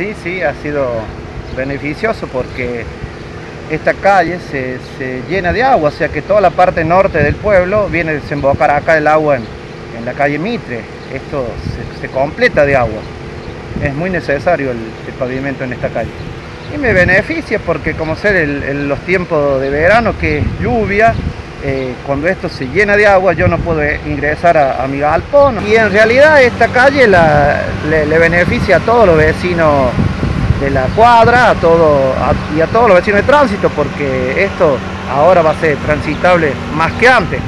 Sí, sí, ha sido beneficioso porque esta calle se, llena de agua, o sea que toda la parte norte del pueblo viene a desembocar acá el agua en, la calle Mitre. Esto se, completa de agua. Es muy necesario el, pavimento en esta calle. Y me beneficia porque como ser en los tiempos de verano, que es lluvia, eh, cuando esto se llena de agua yo no puedo ingresar a, mi galpón. Y en realidad esta calle le, beneficia a todos los vecinos de la cuadra a todo, y a todos los vecinos de tránsito porque esto ahora va a ser transitable más que antes.